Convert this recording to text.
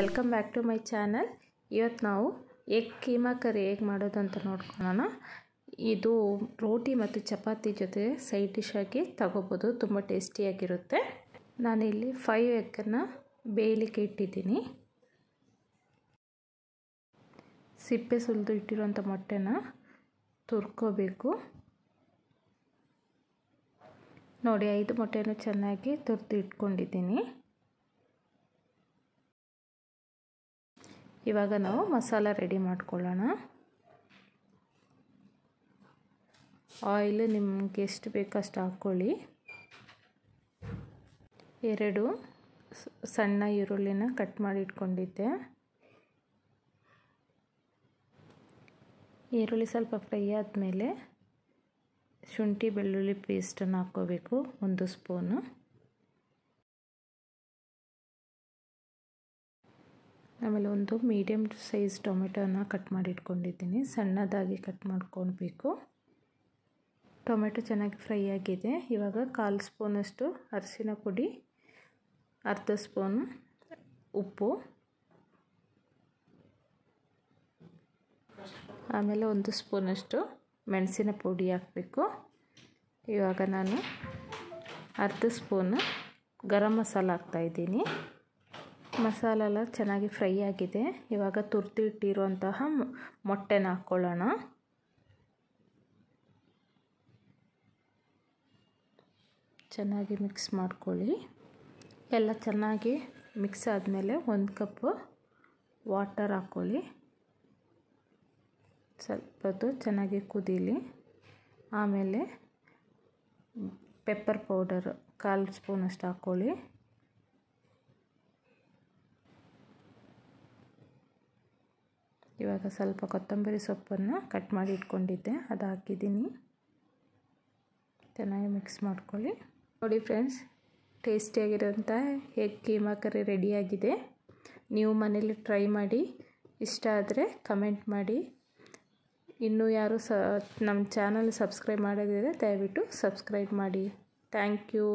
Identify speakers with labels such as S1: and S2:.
S1: Welcome back to my channel. ಇವತ್ತು ನಾವು egg keema ಕರಿ ಹೇಗೆ ಮಾಡೋದು ಅಂತ ನೋಡ್ಕೊಳ್ಳೋಣ. ಇದು ರೋಟಿ ಮತ್ತು ಚಪಾತಿ ಜೊತೆ ಸೈಡ್ ಡಿಶ್ ಆಗಿ ತಗೋಬೋದು. ತುಂಬ ಟೇಸ್ಟಿಯಾಗಿರುತ್ತೆ ನಾನಿಲ್ಲಿ ಫೈವ್ ಎಗ್ಗನ್ನು ಬೇಯಲಿಕ್ಕೆ ಇಟ್ಟಿದ್ದೀನಿ. ಸಿಪ್ಪೆ ಸುಲಿದು ಇಟ್ಟಿರೋಂಥ ಮೊಟ್ಟೆನ ತುರ್ಕೋಬೇಕು. ನೋಡಿ, ಐದು ಮೊಟ್ಟೆನೂ ಚೆನ್ನಾಗಿ ತುರ್ದು ಇಟ್ಕೊಂಡಿದ್ದೀನಿ. ಇವಾಗ ನಾವು ಮಸಾಲ ರೆಡಿ ಮಾಡ್ಕೊಳ್ಳೋಣ. ಆಯಿಲ್ ನಿಮಗೆ ಎಷ್ಟು ಬೇಕೋ ಅಷ್ಟು ಹಾಕ್ಕೊಳ್ಳಿ. ಎರಡು ಸಣ್ಣ ಈರುಳ್ಳಿನ ಕಟ್ ಮಾಡಿ ಇಟ್ಕೊಂಡಿದ್ದೆ. ಈರುಳ್ಳಿ ಸ್ವಲ್ಪ ಫ್ರೈ ಆದಮೇಲೆ ಶುಂಠಿ ಬೆಳ್ಳುಳ್ಳಿ ಪೇಸ್ಟನ್ನು ಹಾಕ್ಕೋಬೇಕು, ಒಂದು ಸ್ಪೂನು. ಆಮೇಲೆ ಒಂದು ಮೀಡಿಯಮ್ ಸೈಜ್ ಟೊಮೆಟೋನ ಕಟ್ ಮಾಡಿ ಇಟ್ಕೊಂಡಿದ್ದೀನಿ ಸಣ್ಣದಾಗಿ ಕಟ್ ಮಾಡ್ಕೊಳ್ಬೇಕು. ಟೊಮೆಟೊ ಚೆನ್ನಾಗಿ ಫ್ರೈ ಆಗಿದೆ. ಇವಾಗ ಕಾಲು ಸ್ಪೂನಷ್ಟು ಅರಿಶಿನ ಪುಡಿ, ಅರ್ಧ ಸ್ಪೂನ್ ಉಪ್ಪು, ಆಮೇಲೆ ಒಂದು ಸ್ಪೂನಷ್ಟು ಮೆಣಸಿನ ಪುಡಿ ಹಾಕಬೇಕು. ಇವಾಗ ನಾನು ಅರ್ಧ ಸ್ಪೂನು ಗರಂ ಮಸಾಲ ಹಾಕ್ತಾಯಿದ್ದೀನಿ ಮಸಾಲ ಎಲ್ಲ ಚೆನ್ನಾಗಿ ಫ್ರೈ ಆಗಿದೆ. ಇವಾಗ ತುರ್ದು ಇಟ್ಟಿರುವಂತಹ ಮೊಟ್ಟೆನ ಹಾಕ್ಕೊಳ್ಳೋಣ ಚೆನ್ನಾಗಿ ಮಿಕ್ಸ್ ಮಾಡ್ಕೊಳ್ಳಿ. ಎಲ್ಲ ಚೆನ್ನಾಗಿ ಮಿಕ್ಸ್ ಆದಮೇಲೆ ಒಂದು ಕಪ್ಪು ವಾಟರ್ ಹಾಕ್ಕೊಳ್ಳಿ ಸ್ವಲ್ಪ ಹೊತ್ತು ಚೆನ್ನಾಗಿ ಕುದೀಲಿ. ಆಮೇಲೆ ಪೆಪ್ಪರ್ ಪೌಡರ್ ಕಾಲು ಸ್ಪೂನಷ್ಟು ಹಾಕ್ಕೊಳ್ಳಿ ಇವಾಗ ಸ್ವಲ್ಪ ಕೊತ್ತಂಬರಿ ಸೊಪ್ಪನ್ನು ಕಟ್ ಮಾಡಿ ಇಟ್ಕೊಂಡಿದ್ದೆ, ಅದು ಹಾಕಿದ್ದೀನಿ. ಚೆನ್ನಾಗಿ ಮಿಕ್ಸ್ ಮಾಡ್ಕೊಳ್ಳಿ. ನೋಡಿ ಫ್ರೆಂಡ್ಸ್, ಟೇಸ್ಟಿಯಾಗಿರೋಂಥ ಎಗ್, ಕೀಮಾ ಕರಿ ರೆಡಿಯಾಗಿದೆ. ನೀವು ಮನೇಲಿ ಟ್ರೈ ಮಾಡಿ, ಇಷ್ಟ ಆದರೆ ಕಮೆಂಟ್ ಮಾಡಿ. ಇನ್ನೂ ಯಾರು ಸ, ನಮ್ಮ ಚಾನಲ್ ಸಬ್ಸ್ಕ್ರೈಬ್ ಮಾಡೋದಿದ್ರೆ ದಯವಿಟ್ಟು ಸಬ್ಸ್ಕ್ರೈಬ್ ಮಾಡಿ. Thank you.